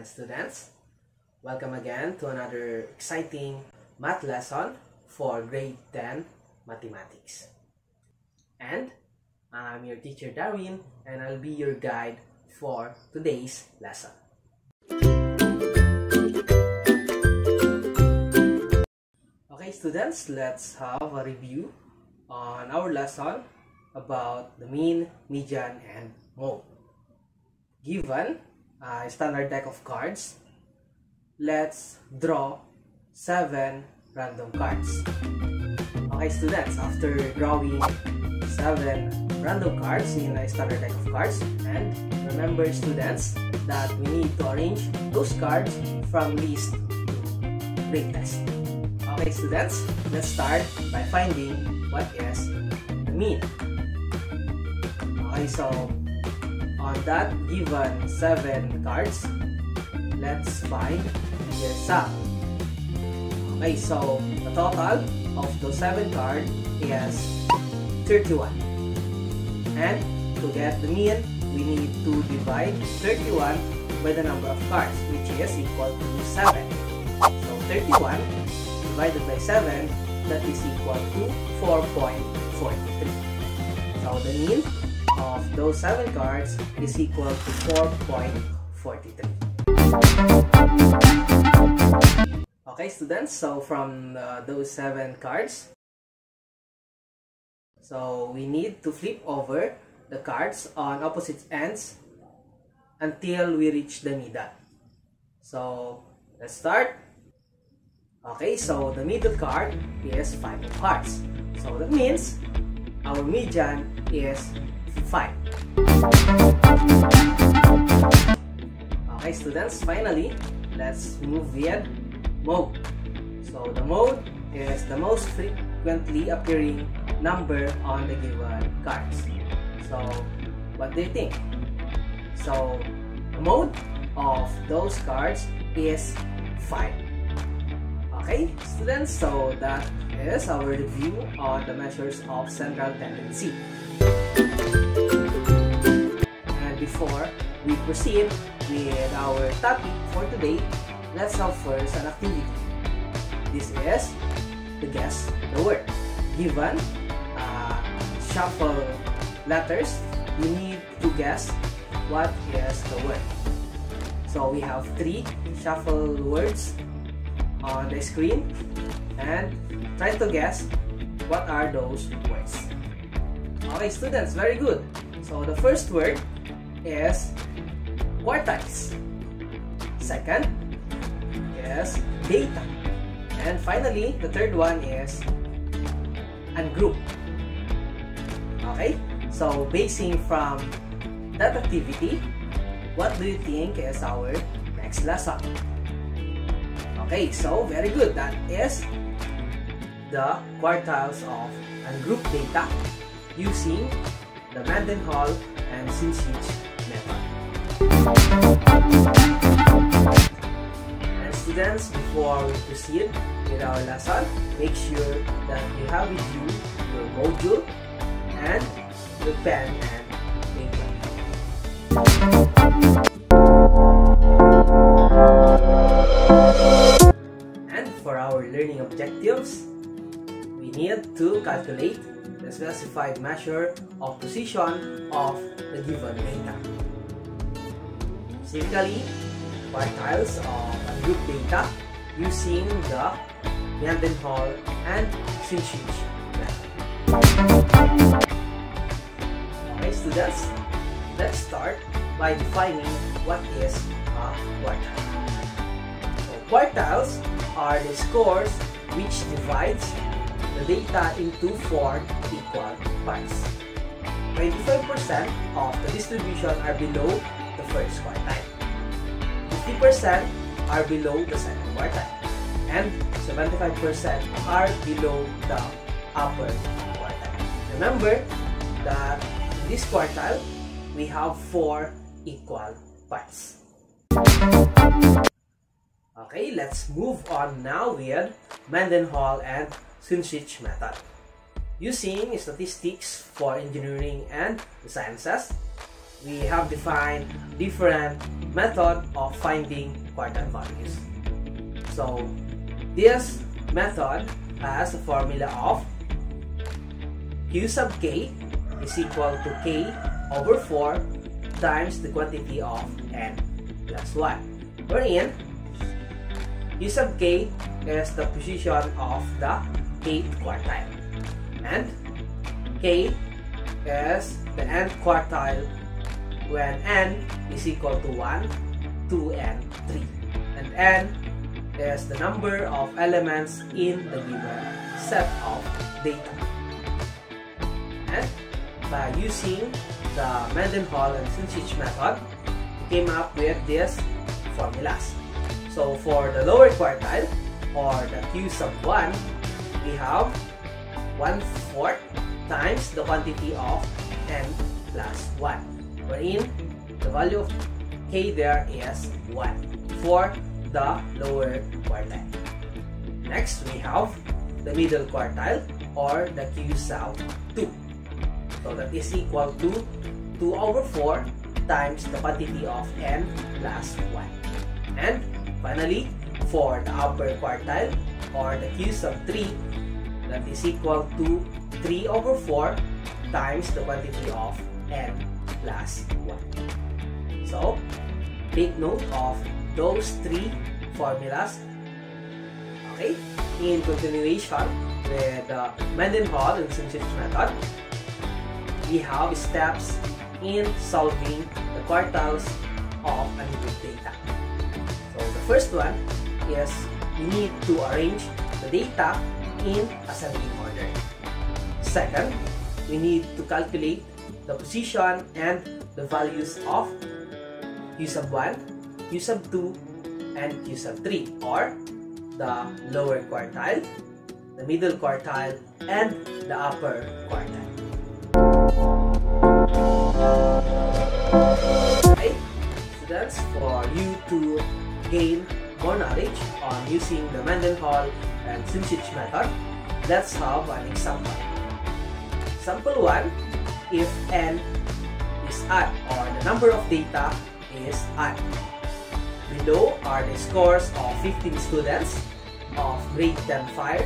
and students. Welcome again to another exciting math lesson for grade 10 mathematics. And I'm your teacher Darwin and I'll be your guide for today's lesson. Okay students, let's have a review on our lesson about the mean, median, and mode. Given a standard deck of cards, let's draw 7 random cards. Okay students, after drawing 7 random cards in a standard deck of cards, and remember students that we need to arrange those cards from least to greatest. Okay students, let's start by finding what is the mean. Okay, so on that given 7 cards, let's find their sum. Okay, so the total of those 7 cards is 31. And to get the mean, we need to divide 31 by the number of cards, which is equal to 7. So 31 divided by 7, that is equal to 4.43. So the mean of those 7 cards is equal to 4.43. Okay students, so from uh, those 7 cards, so we need to flip over the cards on opposite ends until we reach the middle. So let's start. Okay, so the middle card is 5 of hearts. So that means our median is 5. Okay, students, finally, let's move with mode. So the mode is the most frequently appearing number on the given cards. So what do you think? So the mode of those cards is 5. Okay, students, so that is our review on the measures of central tendency. Before we proceed with our topic for today, let's have first an activity. This is to guess the word. Given uh, shuffle letters, you need to guess what is the word. So we have three shuffle words on the screen and try to guess what are those words. Okay, students, very good. So the first word is quartiles. Second is data. And finally, the third one is ungroup. Okay, so basing from that activity, what do you think is our next lesson? Okay, so very good. That is the quartiles of ungroup data using the Mendenhall and Sincich method. And students, before we proceed with our lesson, make sure that you have with you your module and your pen and paper. And for our learning objectives, we need to calculate the specified measure of position of the given data. Specifically, quartiles of group data using the Mendenhall and Sincich method. Okay, students, let's start by defining what is a quartile. So, quartiles are the scores which divides the data into four equal parts. 25% of the distribution are below the first quartile. 50% are below the second quartile. And 75% are below the upper quartile. Remember that in this quartile, we have four equal parts. Okay, let's move on now with Mendenhall and Sincich method. Using statistics for engineering and sciences, we have defined different method of finding quartile values. So this method has a formula of q sub k is equal to k over 4 times the quantity of n plus 1 wherein u sub k is the position of the 8th quartile and k is the nth quartile when n is equal to 1, 2, and 3. And n is the number of elements in the given set of data. And by using the Mendenhall and Sincich method, we came up with these formulas. So for the lower quartile, or the q sub 1, we have 1 fourth times the quantity of n plus 1 wherein the value of k there is 1 for the lower quartile. Next, we have the middle quartile or the q sub 2. So that is equal to 2 over 4 times the quantity of n plus 1. And finally, for the upper quartile or the q sub 3, that is equal to 3 over 4 times the quantity of n plus 1. So, take note of those three formulas. Okay, in continuation with the Mendenhall and Sincich method, we have steps in solving the quartiles of an data. So the first one is we need to arrange the data in ascending order. Second, we need to calculate the position and the values of q sub 1, q sub 2, and q sub 3 or the lower quartile, the middle quartile, and the upper quartile. Okay, students, for you to gain knowledge on using the Mendenhall and Sincich method, let's have an example. Sample 1 if n is odd or the number of data is odd. Below are the scores of 15 students of grade 10 fire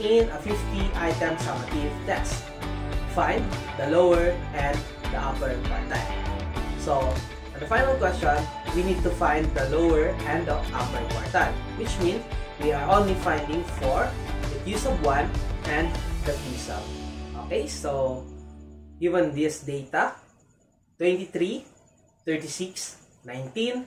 in a 50-item summative test. Find the lower and the upper quartile. So, the final question, we need to find the lower and the upper quartile, which means we are only finding for the q sub 1 and the q sub. Okay, so given this data 23 36 19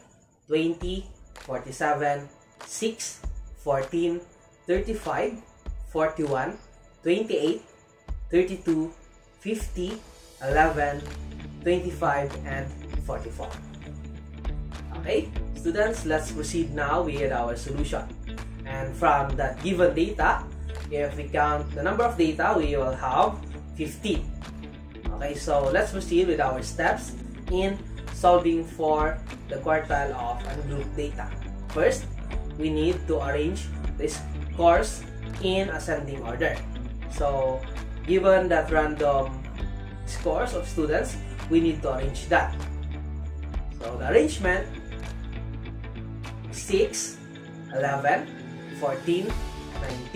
20 47 6 14 35 41 28 32 50 11 25 and 44 okay students let's proceed now with our solution and from that given data if we count the number of data we will have 15 Okay, so let's proceed with our steps in solving for the quartile of ungroup data. First, we need to arrange the scores in ascending order. So, given that random scores of students, we need to arrange that. So, the arrangement 6, 11, 14,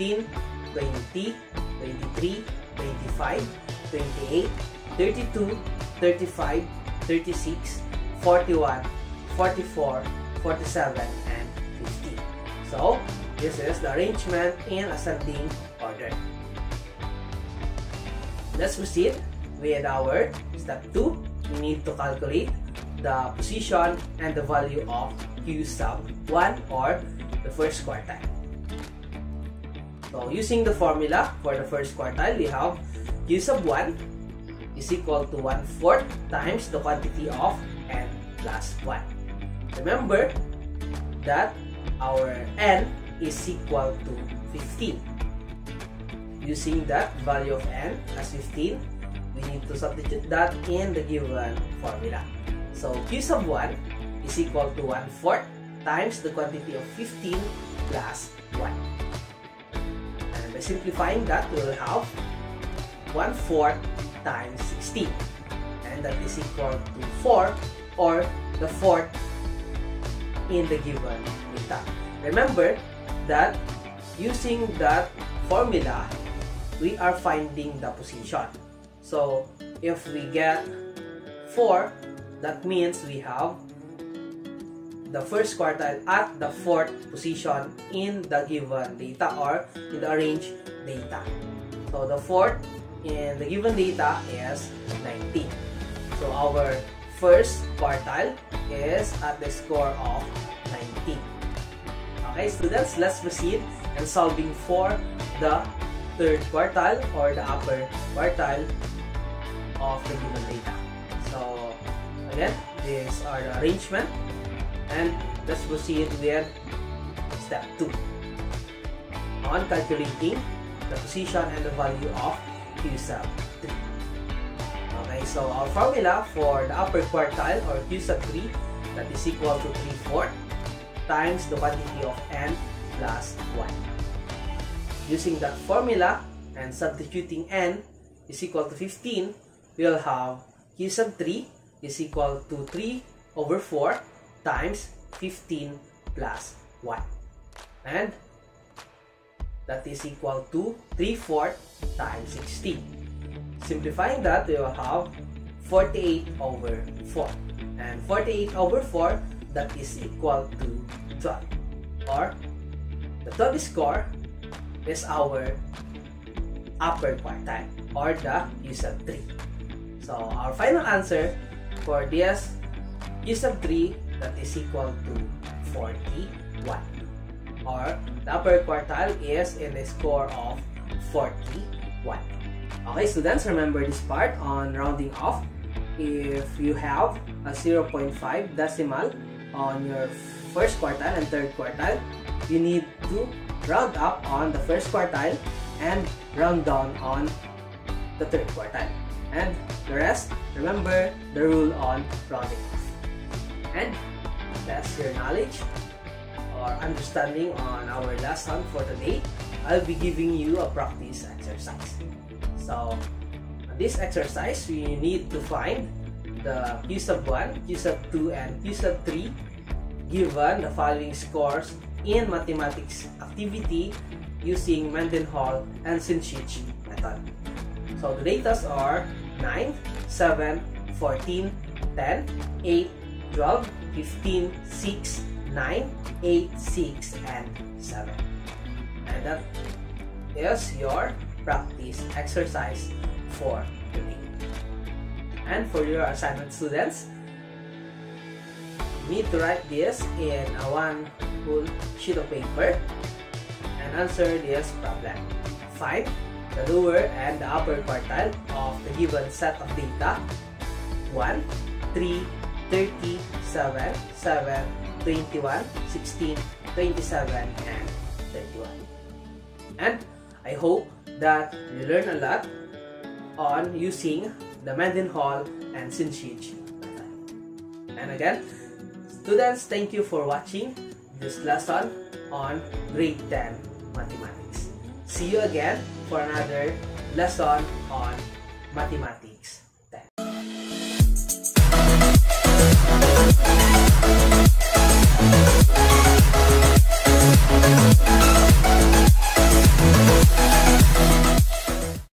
19, 20, 23, 25, 28, 32, 35, 36, 41, 44, 47, and 50. So, this is the arrangement in ascending order. Let's proceed with our step 2. We need to calculate the position and the value of Q sub 1 or the first quartile. So, using the formula for the first quartile, we have Q sub 1 is equal to 1 fourth times the quantity of n plus 1. Remember that our n is equal to 15. Using that value of n as 15, we need to substitute that in the given formula. So q sub 1 is equal to 1 fourth times the quantity of 15 plus 1. And by simplifying that, we will have 1 fourth times 16. And that is equal to 4 or the fourth in the given data. Remember that using that formula, we are finding the position. So if we get 4, that means we have the first quartile at the fourth position in the given data or in the arranged data. So the fourth in the given data is 19. So our first quartile is at the score of 19. Okay, students, let's proceed and solving for the third quartile or the upper quartile of the given data. Again, these are the arrangement and let's proceed with step 2 on calculating the position and the value of Q sub 3. Okay, so our formula for the upper quartile or Q sub 3 that is equal to 3 4 times the quantity of n plus 1. Using that formula and substituting n is equal to 15, we'll have Q sub 3 is equal to 3 over 4 times 15 plus 1. And that is equal to 3 4 times 16. Simplifying that, we will have 48 over 4. And 48 over 4, that is equal to 12. Or, the 12 score is our upper quartile or the U sub 3. So, our final answer for this U sub 3 that is equal to 41 or the upper quartile is in a score of 41. Okay students, remember this part on rounding off. If you have a 0.5 decimal on your first quartile and third quartile, you need to round up on the first quartile and round down on the third quartile. And the rest, remember the rule on rounding. And test your knowledge or understanding on our last lesson for today, I'll be giving you a practice exercise. So, this exercise, we need to find the Q sub 1, Q sub 2, and Q sub 3 given the following scores in mathematics activity using Mendenhall and Sincich method. So the data are 9, 7, 14, 10, 8, 12, 15, 6, 9, 8, 6, and 7. And that is your practice exercise for today. And for your assignment students, you need to write this in a one full sheet of paper and answer this problem. Find the lower and the upper quartile of the given set of data 1, 3, 30, 7, 7, 21, 16, 27, and 31. And I hope that you learn a lot on using the Mendenhall and Sincich. And again, students, thank you for watching this lesson on grade 10 mathematics. See you again for another lesson on mathematics 10.